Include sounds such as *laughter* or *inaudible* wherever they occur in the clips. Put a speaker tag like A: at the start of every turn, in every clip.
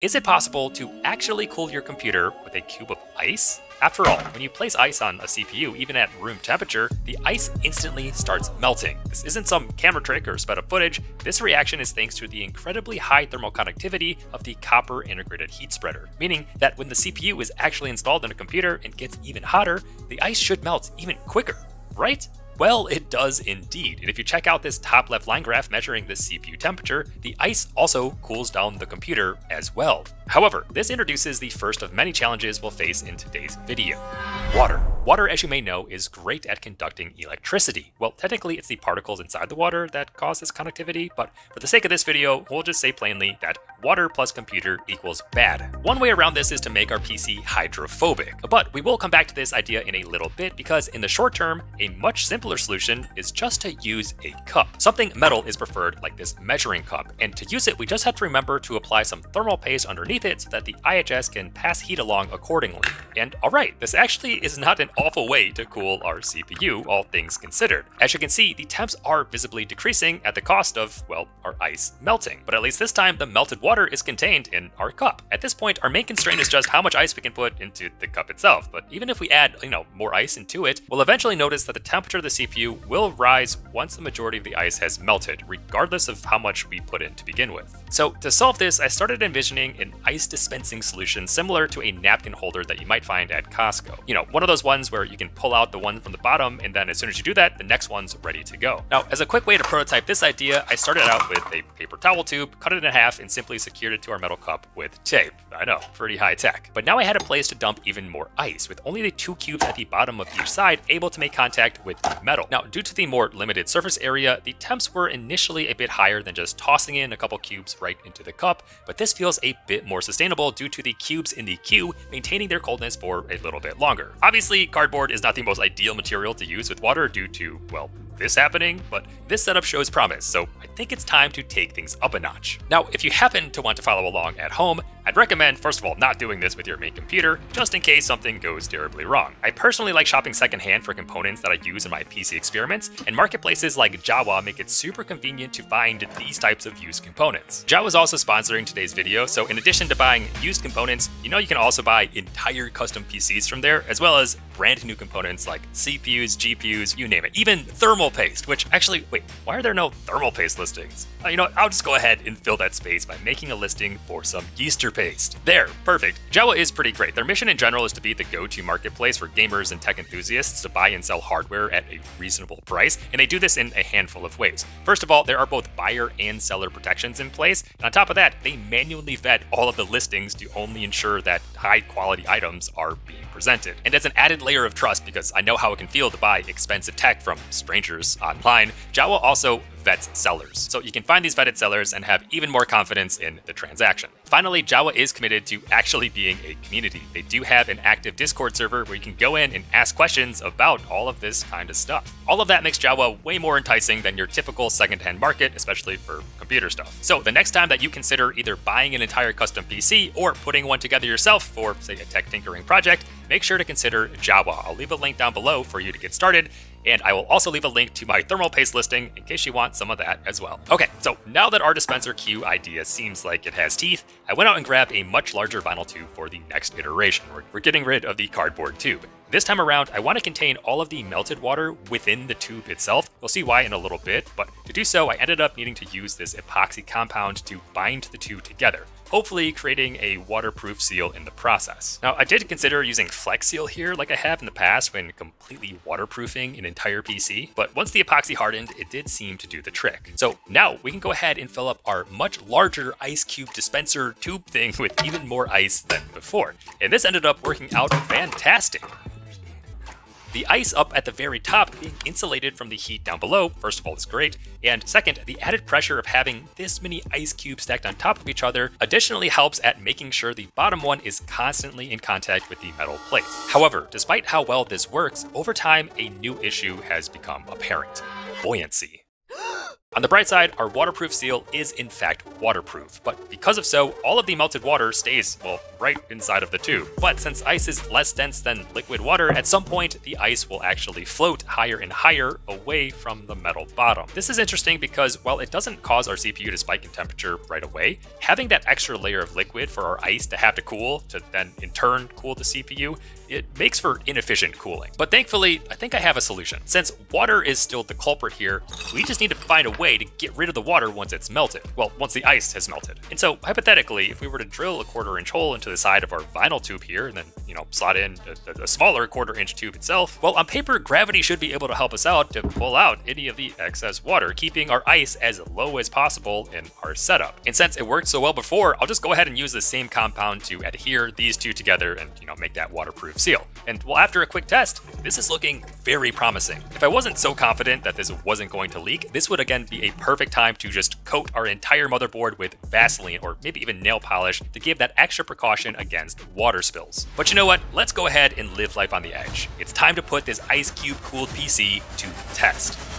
A: Is it possible to actually cool your computer with a cube of ice? After all, when you place ice on a CPU, even at room temperature, the ice instantly starts melting. This isn't some camera trick or sped up footage, this reaction is thanks to the incredibly high thermal conductivity of the copper integrated heat spreader, meaning that when the CPU is actually installed in a computer and gets even hotter, the ice should melt even quicker, right? Well, it does indeed. And if you check out this top left line graph measuring the CPU temperature, the ice also cools down the computer as well. However, this introduces the first of many challenges we'll face in today's video. Water. Water, as you may know, is great at conducting electricity. Well, technically it's the particles inside the water that cause this conductivity, but for the sake of this video, we'll just say plainly that water plus computer equals bad. One way around this is to make our PC hydrophobic, but we will come back to this idea in a little bit because in the short term, a much simpler solution is just to use a cup. Something metal is preferred like this measuring cup, and to use it, we just have to remember to apply some thermal paste underneath it so that the IHS can pass heat along accordingly. And alright, this actually is not an awful way to cool our CPU, all things considered. As you can see, the temps are visibly decreasing at the cost of, well, our ice melting. But at least this time, the melted water is contained in our cup. At this point, our main constraint is just how much ice we can put into the cup itself. But even if we add, you know, more ice into it, we'll eventually notice that the temperature of the CPU will rise once the majority of the ice has melted, regardless of how much we put in to begin with. So to solve this, I started envisioning an ice dispensing solution similar to a napkin holder that you might find at Costco. You know, one of those ones where you can pull out the one from the bottom, and then as soon as you do that, the next one's ready to go. Now, as a quick way to prototype this idea, I started out with a paper towel tube, cut it in half, and simply secured it to our metal cup with tape. I know, pretty high tech. But now I had a place to dump even more ice, with only the two cubes at the bottom of each side able to make contact with the metal. Now, due to the more limited surface area, the temps were initially a bit higher than just tossing in a couple cubes right into the cup, but this feels a bit more sustainable due to the cubes in the queue maintaining their coldness for a little bit longer. Obviously, cardboard is not the most ideal material to use with water due to, well, this happening, but this setup shows promise, so I think it's time to take things up a notch. Now, if you happen to want to follow along at home, I'd recommend, first of all, not doing this with your main computer, just in case something goes terribly wrong. I personally like shopping secondhand for components that I use in my PC experiments, and marketplaces like Jawa make it super convenient to find these types of used components. Jawa is also sponsoring today's video, so in addition to buying used components, you know you can also buy entire custom PCs from there, as well as brand new components like CPUs, GPUs, you name it, even thermal paste, which actually, wait, why are there no thermal paste listings? Uh, you know I'll just go ahead and fill that space by making a listing for some Yeester paste. There, perfect. Jawa is pretty great. Their mission in general is to be the go-to marketplace for gamers and tech enthusiasts to buy and sell hardware at a reasonable price, and they do this in a handful of ways. First of all, there are both buyer and seller protections in place, and on top of that, they manually vet all of the listings to only ensure that high quality items are being presented. And as an added layer of trust, because I know how it can feel to buy expensive tech from strangers online, Jawa also vets sellers. So you can find these vetted sellers and have even more confidence in the transaction. Finally, Jawa is committed to actually being a community. They do have an active Discord server where you can go in and ask questions about all of this kind of stuff. All of that makes Jawa way more enticing than your typical secondhand market, especially for computer stuff. So the next time that you consider either buying an entire custom PC or putting one together yourself for, say, a tech tinkering project, make sure to consider Jawa. I'll leave a link down below for you to get started, and I will also leave a link to my thermal paste listing in case you want some of that as well. Okay, so now that our dispenser Q idea seems like it has teeth, I went out and grabbed a much larger vinyl tube for the next iteration. We're, we're getting rid of the cardboard tube. This time around, I want to contain all of the melted water within the tube itself. You'll see why in a little bit, but to do so, I ended up needing to use this epoxy compound to bind the two together hopefully creating a waterproof seal in the process. Now, I did consider using Flex Seal here like I have in the past when completely waterproofing an entire PC, but once the epoxy hardened, it did seem to do the trick. So now we can go ahead and fill up our much larger ice cube dispenser tube thing *laughs* with even more ice than before. And this ended up working out fantastic. The ice up at the very top being insulated from the heat down below, first of all, is great. And second, the added pressure of having this many ice cubes stacked on top of each other additionally helps at making sure the bottom one is constantly in contact with the metal plate. However, despite how well this works, over time a new issue has become apparent buoyancy. On the bright side, our waterproof seal is in fact waterproof, but because of so, all of the melted water stays, well, right inside of the tube. But since ice is less dense than liquid water, at some point the ice will actually float higher and higher away from the metal bottom. This is interesting because while it doesn't cause our CPU to spike in temperature right away, having that extra layer of liquid for our ice to have to cool to then in turn cool the CPU it makes for inefficient cooling. But thankfully, I think I have a solution. Since water is still the culprit here, we just need to find a way to get rid of the water once it's melted. Well, once the ice has melted. And so, hypothetically, if we were to drill a quarter inch hole into the side of our vinyl tube here, and then, you know, slot in a, a smaller quarter inch tube itself, well, on paper, gravity should be able to help us out to pull out any of the excess water, keeping our ice as low as possible in our setup. And since it worked so well before, I'll just go ahead and use the same compound to adhere these two together and, you know, make that waterproof seal. And well, after a quick test, this is looking very promising. If I wasn't so confident that this wasn't going to leak, this would again be a perfect time to just coat our entire motherboard with Vaseline or maybe even nail polish to give that extra precaution against water spills. But you know what? Let's go ahead and live life on the edge. It's time to put this ice cube cooled PC to test.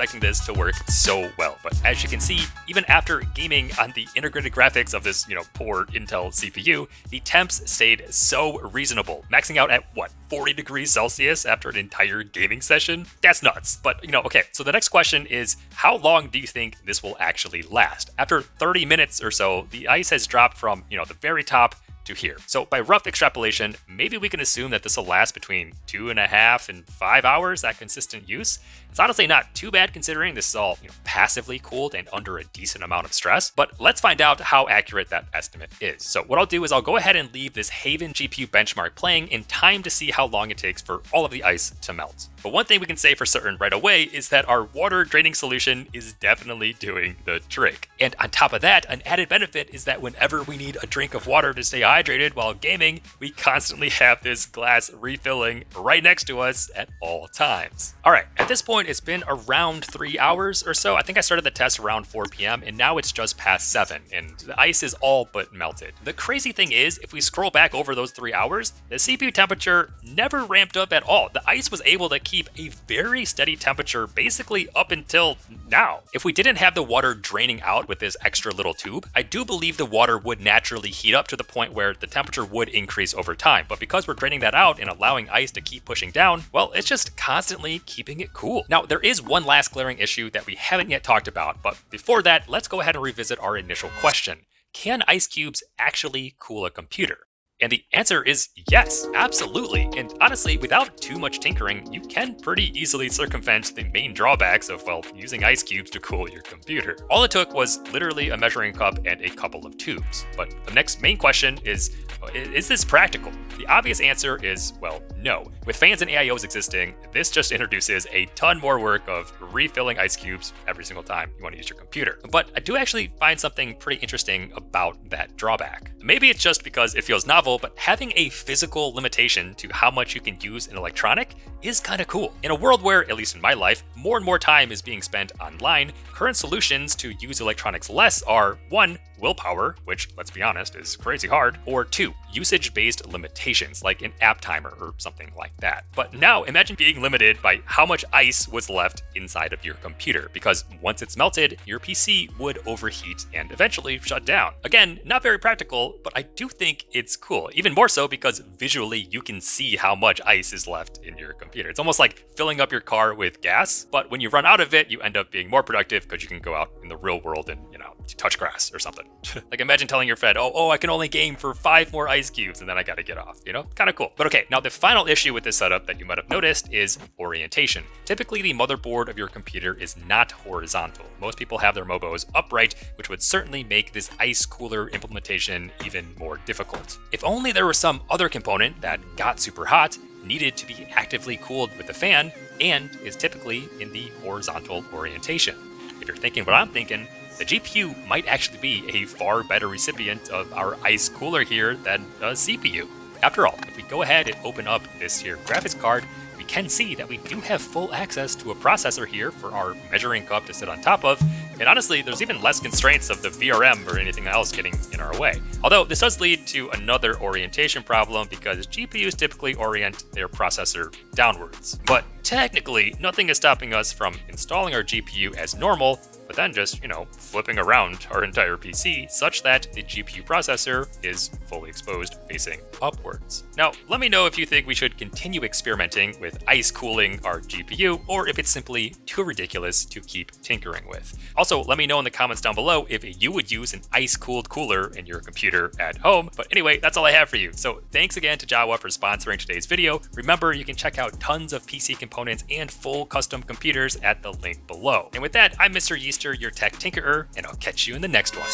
A: Expecting this to work so well, but as you can see, even after gaming on the integrated graphics of this, you know, poor Intel CPU, the temps stayed so reasonable, maxing out at what, 40 degrees Celsius after an entire gaming session? That's nuts. But, you know, okay, so the next question is how long do you think this will actually last? After 30 minutes or so, the ice has dropped from, you know, the very top to here. So by rough extrapolation, maybe we can assume that this will last between two and a half and five hours at consistent use. It's honestly not too bad considering this is all you know, passively cooled and under a decent amount of stress, but let's find out how accurate that estimate is. So what I'll do is I'll go ahead and leave this Heaven GPU benchmark playing in time to see how long it takes for all of the ice to melt. But one thing we can say for certain right away is that our water draining solution is definitely doing the trick. And on top of that, an added benefit is that whenever we need a drink of water to stay hydrated while gaming, we constantly have this glass refilling right next to us at all times. All right, at this point, it's been around three hours or so. I think I started the test around 4 p.m. and now it's just past seven and the ice is all but melted. The crazy thing is, if we scroll back over those three hours, the CPU temperature never ramped up at all. The ice was able to keep a very steady temperature basically up until now. If we didn't have the water draining out with this extra little tube, I do believe the water would naturally heat up to the point where the temperature would increase over time. But because we're draining that out and allowing ice to keep pushing down, well, it's just constantly keeping it cool. Now, there is one last glaring issue that we haven't yet talked about, but before that, let's go ahead and revisit our initial question. Can ice cubes actually cool a computer? And the answer is yes, absolutely. And honestly, without too much tinkering, you can pretty easily circumvent the main drawbacks of, well, using ice cubes to cool your computer. All it took was literally a measuring cup and a couple of tubes. But the next main question is, is this practical? The obvious answer is, well, no. With fans and AIOs existing, this just introduces a ton more work of refilling ice cubes every single time you want to use your computer. But I do actually find something pretty interesting about that drawback. Maybe it's just because it feels novel, but having a physical limitation to how much you can use an electronic is kind of cool. In a world where, at least in my life, more and more time is being spent online, current solutions to use electronics less are 1 willpower, which, let's be honest, is crazy hard, or two, usage based limitations, like an app timer or something like that. But now imagine being limited by how much ice was left inside of your computer, because once it's melted, your PC would overheat and eventually shut down. Again, not very practical, but I do think it's cool, even more so because visually you can see how much ice is left in your computer. It's almost like filling up your car with gas, but when you run out of it, you end up being more productive because you can go out in the real world and, you know, touch grass or something. *laughs* like imagine telling your friend, oh, oh, I can only game for five more ice cubes and then I gotta get off, you know? Kind of cool. But okay, now the final issue with this setup that you might have noticed is orientation. Typically the motherboard of your computer is not horizontal. Most people have their MOBOs upright, which would certainly make this ice cooler implementation even more difficult. If only there was some other component that got super hot, needed to be actively cooled with a fan, and is typically in the horizontal orientation. If you're thinking what I'm thinking, the GPU might actually be a far better recipient of our ice cooler here than a CPU. After all, if we go ahead and open up this here graphics card, we can see that we do have full access to a processor here for our measuring cup to sit on top of, And honestly, there's even less constraints of the VRM or anything else getting in our way. Although this does lead to another orientation problem because GPUs typically orient their processor downwards. But technically, nothing is stopping us from installing our GPU as normal but then just, you know, flipping around our entire PC such that the GPU processor is fully exposed facing upwards. Now, let me know if you think we should continue experimenting with ice cooling our GPU, or if it's simply too ridiculous to keep tinkering with. Also, let me know in the comments down below if you would use an ice-cooled cooler in your computer at home. But anyway, that's all I have for you. So thanks again to Jawa for sponsoring today's video. Remember, you can check out tons of PC components and full custom computers at the link below. And with that, I'm Mr. Yeester your tech tinkerer, and I'll catch you in the next one.